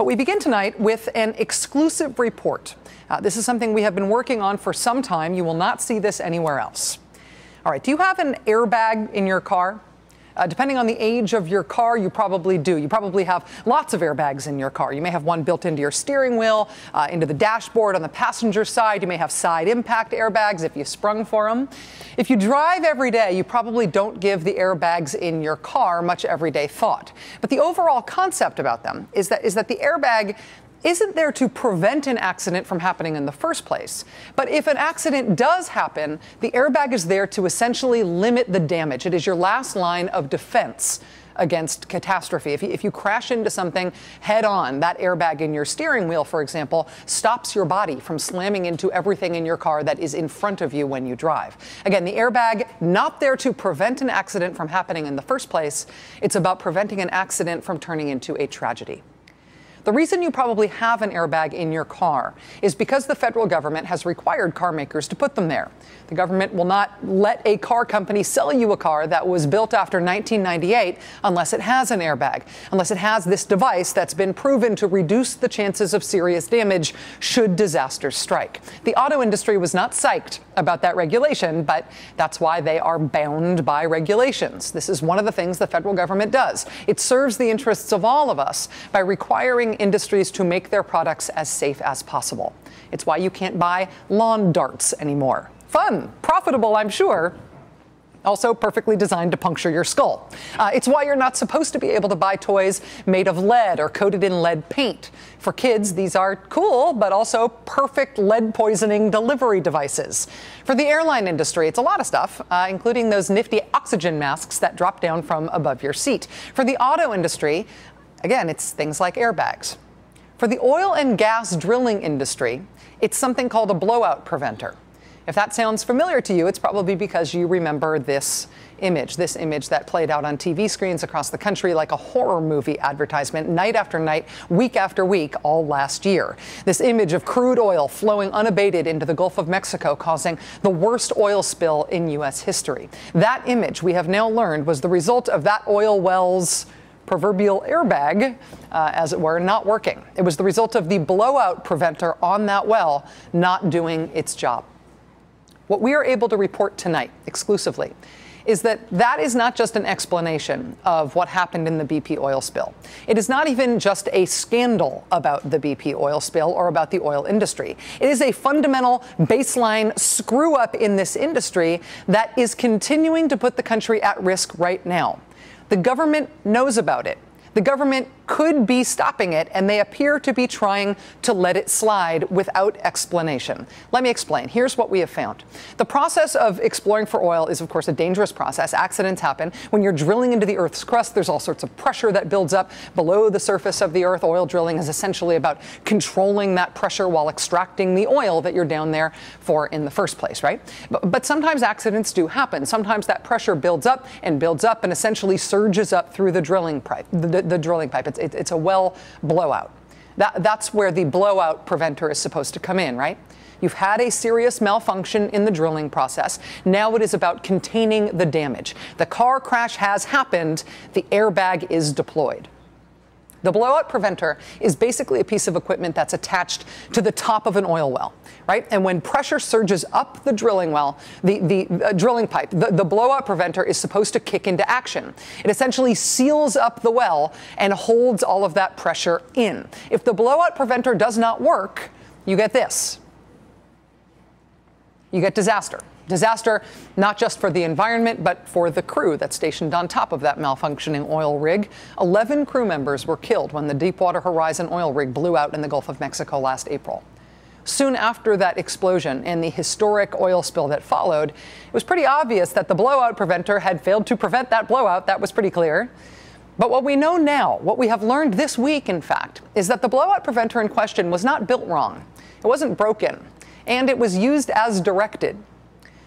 But we begin tonight with an exclusive report. Uh, this is something we have been working on for some time. You will not see this anywhere else. All right, do you have an airbag in your car? Uh, depending on the age of your car, you probably do. You probably have lots of airbags in your car. You may have one built into your steering wheel, uh, into the dashboard on the passenger side. You may have side impact airbags if you sprung for them. If you drive every day, you probably don't give the airbags in your car much everyday thought. But the overall concept about them is that, is that the airbag isn't there to prevent an accident from happening in the first place. But if an accident does happen, the airbag is there to essentially limit the damage. It is your last line of defense against catastrophe. If you, if you, crash into something head on, that airbag in your steering wheel, for example, stops your body from slamming into everything in your car that is in front of you when you drive. Again, the airbag not there to prevent an accident from happening in the first place. It's about preventing an accident from turning into a tragedy. The reason you probably have an airbag in your car is because the federal government has required car makers to put them there. The government will not let a car company sell you a car that was built after 1998 unless it has an airbag, unless it has this device that's been proven to reduce the chances of serious damage should disasters strike. The auto industry was not psyched about that regulation, but that's why they are bound by regulations. This is one of the things the federal government does. It serves the interests of all of us by requiring industries to make their products as safe as possible. It's why you can't buy lawn darts anymore. Fun, profitable, I'm sure, also perfectly designed to puncture your skull. Uh, it's why you're not supposed to be able to buy toys made of lead or coated in lead paint. For kids, these are cool, but also perfect lead poisoning delivery devices. For the airline industry, it's a lot of stuff, uh, including those nifty oxygen masks that drop down from above your seat. For the auto industry, Again, it's things like airbags. For the oil and gas drilling industry, it's something called a blowout preventer. If that sounds familiar to you, it's probably because you remember this image, this image that played out on TV screens across the country like a horror movie advertisement night after night, week after week, all last year. This image of crude oil flowing unabated into the Gulf of Mexico, causing the worst oil spill in U.S. history. That image, we have now learned, was the result of that oil well's proverbial airbag, uh, as it were, not working. It was the result of the blowout preventer on that well not doing its job. What we are able to report tonight exclusively is that that is not just an explanation of what happened in the BP oil spill. It is not even just a scandal about the BP oil spill or about the oil industry. It is a fundamental baseline screw up in this industry that is continuing to put the country at risk right now. The government knows about it. The government could be stopping it, and they appear to be trying to let it slide without explanation. Let me explain. Here's what we have found. The process of exploring for oil is, of course, a dangerous process. Accidents happen. When you're drilling into the Earth's crust, there's all sorts of pressure that builds up below the surface of the Earth. Oil drilling is essentially about controlling that pressure while extracting the oil that you're down there for in the first place, right? But, but sometimes accidents do happen. Sometimes that pressure builds up and builds up and essentially surges up through the drilling pipe. The, the drilling pipe. It's, it, it's a well blowout. That, that's where the blowout preventer is supposed to come in, right? You've had a serious malfunction in the drilling process. Now it is about containing the damage. The car crash has happened. The airbag is deployed. The blowout preventer is basically a piece of equipment that's attached to the top of an oil well, right? And when pressure surges up the drilling well, the, the uh, drilling pipe, the, the blowout preventer is supposed to kick into action. It essentially seals up the well and holds all of that pressure in. If the blowout preventer does not work, you get this. You get disaster. Disaster not just for the environment, but for the crew that's stationed on top of that malfunctioning oil rig. 11 crew members were killed when the Deepwater Horizon oil rig blew out in the Gulf of Mexico last April. Soon after that explosion and the historic oil spill that followed, it was pretty obvious that the blowout preventer had failed to prevent that blowout. That was pretty clear. But what we know now, what we have learned this week, in fact, is that the blowout preventer in question was not built wrong. It wasn't broken, and it was used as directed.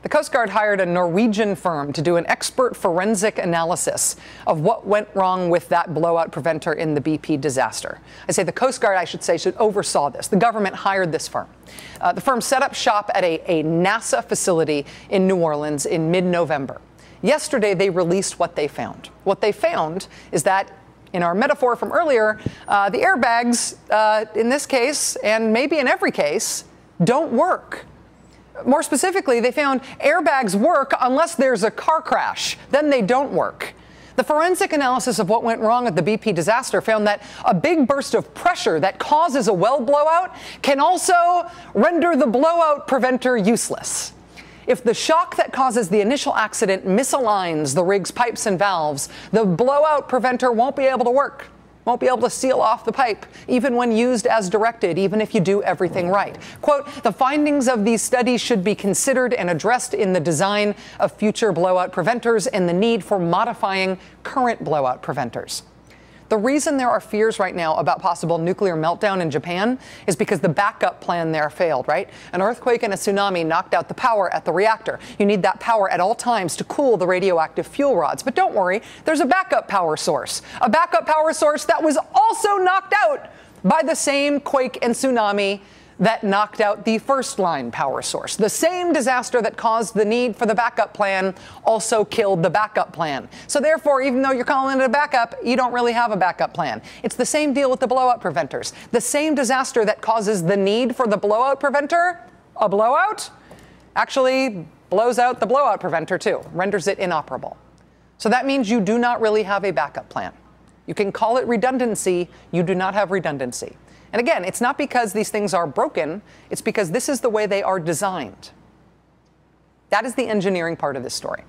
The Coast Guard hired a Norwegian firm to do an expert forensic analysis of what went wrong with that blowout preventer in the BP disaster. I say the Coast Guard, I should say, should oversaw this. The government hired this firm. Uh, the firm set up shop at a, a NASA facility in New Orleans in mid November. Yesterday, they released what they found. What they found is that In our metaphor from earlier, uh, the airbags, uh, in this case, and maybe in every case, don't work. More specifically, they found airbags work unless there's a car crash. Then they don't work. The forensic analysis of what went wrong at the BP disaster found that a big burst of pressure that causes a well blowout can also render the blowout preventer useless. If the shock that causes the initial accident misaligns the rig's pipes and valves, the blowout preventer won't be able to work won't be able to seal off the pipe, even when used as directed, even if you do everything right. Quote, the findings of these studies should be considered and addressed in the design of future blowout preventers and the need for modifying current blowout preventers. The reason there are fears right now about possible nuclear meltdown in Japan is because the backup plan there failed, right? An earthquake and a tsunami knocked out the power at the reactor. You need that power at all times to cool the radioactive fuel rods. But don't worry, there's a backup power source. A backup power source that was also knocked out by the same quake and tsunami that knocked out the first line power source. The same disaster that caused the need for the backup plan also killed the backup plan. So, therefore, even though you're calling it a backup, you don't really have a backup plan. It's the same deal with the blowout preventers. The same disaster that causes the need for the blowout preventer, a blowout, actually blows out the blowout preventer too, renders it inoperable. So, that means you do not really have a backup plan. You can call it redundancy, you do not have redundancy. And again, it's not because these things are broken, it's because this is the way they are designed. That is the engineering part of this story.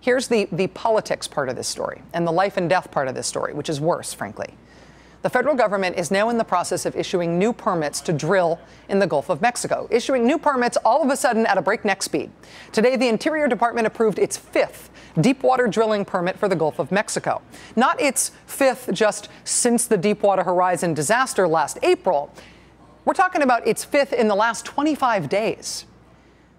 Here's the, the politics part of this story and the life and death part of this story, which is worse, frankly. The federal government is now in the process of issuing new permits to drill in the Gulf of Mexico, issuing new permits all of a sudden at a breakneck speed. Today, the Interior Department approved its fifth deepwater drilling permit for the Gulf of Mexico. Not its fifth just since the Deepwater Horizon disaster last April. We're talking about its fifth in the last 25 days.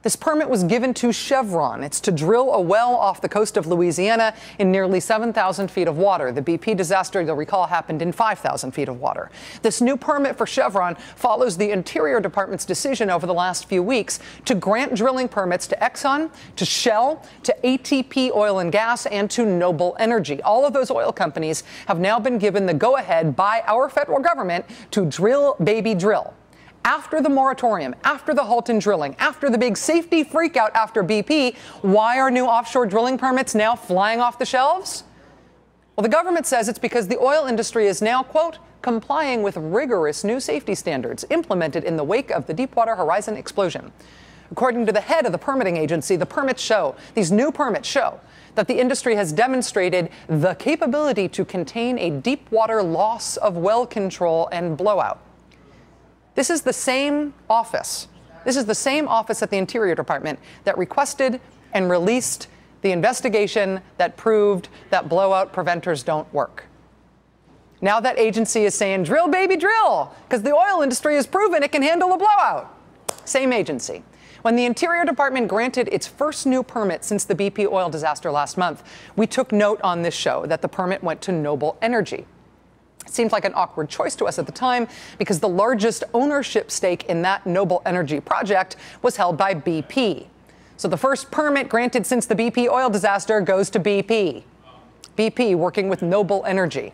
This permit was given to Chevron. It's to drill a well off the coast of Louisiana in nearly 7,000 feet of water. The BP disaster, you'll recall, happened in 5,000 feet of water. This new permit for Chevron follows the Interior Department's decision over the last few weeks to grant drilling permits to Exxon, to Shell, to ATP Oil and Gas, and to Noble Energy. All of those oil companies have now been given the go ahead by our federal government to drill, baby, drill after the moratorium, after the halt in drilling, after the big safety freakout after BP, why are new offshore drilling permits now flying off the shelves? Well, the government says it's because the oil industry is now, quote, complying with rigorous new safety standards implemented in the wake of the Deepwater Horizon explosion. According to the head of the permitting agency, the permits show, these new permits show, that the industry has demonstrated the capability to contain a deep water loss of well control and blowout. This is the same office. This is the same office at the Interior Department that requested and released the investigation that proved that blowout preventers don't work. Now that agency is saying, drill, baby, drill, because the oil industry has proven it can handle a blowout. Same agency. When the Interior Department granted its first new permit since the BP oil disaster last month, we took note on this show that the permit went to Noble Energy. Seemed like an awkward choice to us at the time because the largest ownership stake in that Noble Energy project was held by BP. So the first permit granted since the BP oil disaster goes to BP. BP working with Noble Energy.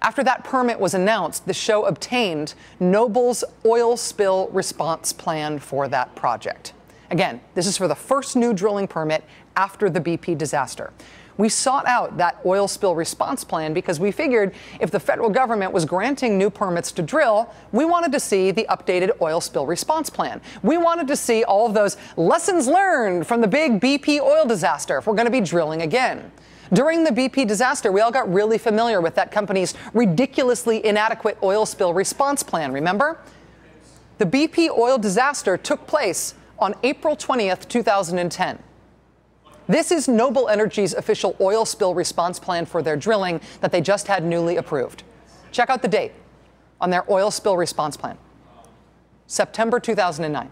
After that permit was announced, the show obtained Noble's oil spill response plan for that project. Again, this is for the first new drilling permit after the BP disaster. We sought out that oil spill response plan because we figured if the federal government was granting new permits to drill, we wanted to see the updated oil spill response plan. We wanted to see all of those lessons learned from the big BP oil disaster if we're going to be drilling again. During the BP disaster, we all got really familiar with that company's ridiculously inadequate oil spill response plan, remember? The BP oil disaster took place on April 20th, 2010. This is Noble Energy's official oil spill response plan for their drilling that they just had newly approved. Check out the date on their oil spill response plan September 2009.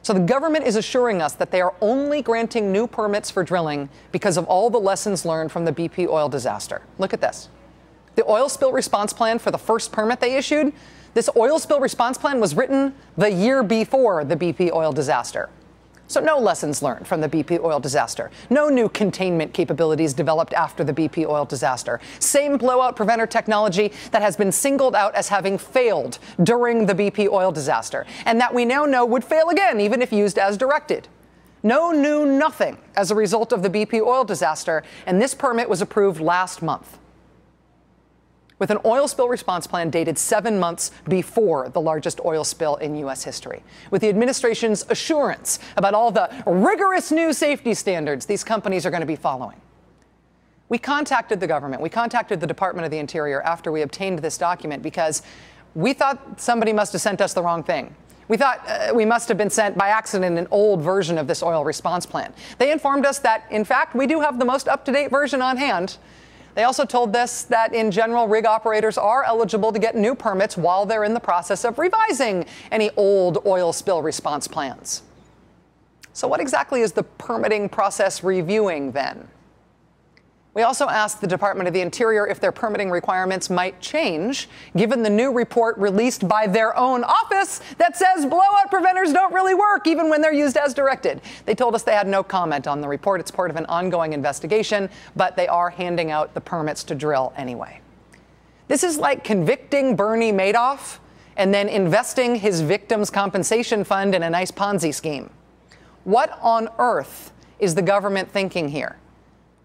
So the government is assuring us that they are only granting new permits for drilling because of all the lessons learned from the BP oil disaster. Look at this. The oil spill response plan for the first permit they issued, this oil spill response plan was written the year before the BP oil disaster. So, no lessons learned from the BP oil disaster. No new containment capabilities developed after the BP oil disaster. Same blowout preventer technology that has been singled out as having failed during the BP oil disaster, and that we now know would fail again, even if used as directed. No new nothing as a result of the BP oil disaster, and this permit was approved last month with an oil spill response plan dated seven months before the largest oil spill in U.S. history, with the administration's assurance about all the rigorous new safety standards these companies are going to be following. We contacted the government, we contacted the Department of the Interior after we obtained this document because we thought somebody must have sent us the wrong thing. We thought uh, we must have been sent by accident an old version of this oil response plan. They informed us that, in fact, we do have the most up to date version on hand. They also told us that in general, rig operators are eligible to get new permits while they're in the process of revising any old oil spill response plans. So, what exactly is the permitting process reviewing then? We also asked the Department of the Interior if their permitting requirements might change, given the new report released by their own office that says blowout preventers don't really work, even when they're used as directed. They told us they had no comment on the report. It's part of an ongoing investigation, but they are handing out the permits to drill anyway. This is like convicting Bernie Madoff and then investing his victims' compensation fund in a nice Ponzi scheme. What on earth is the government thinking here?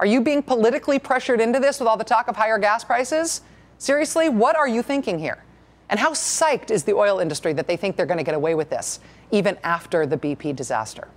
Are you being politically pressured into this with all the talk of higher gas prices? Seriously, what are you thinking here? And how psyched is the oil industry that they think they're going to get away with this, even after the BP disaster?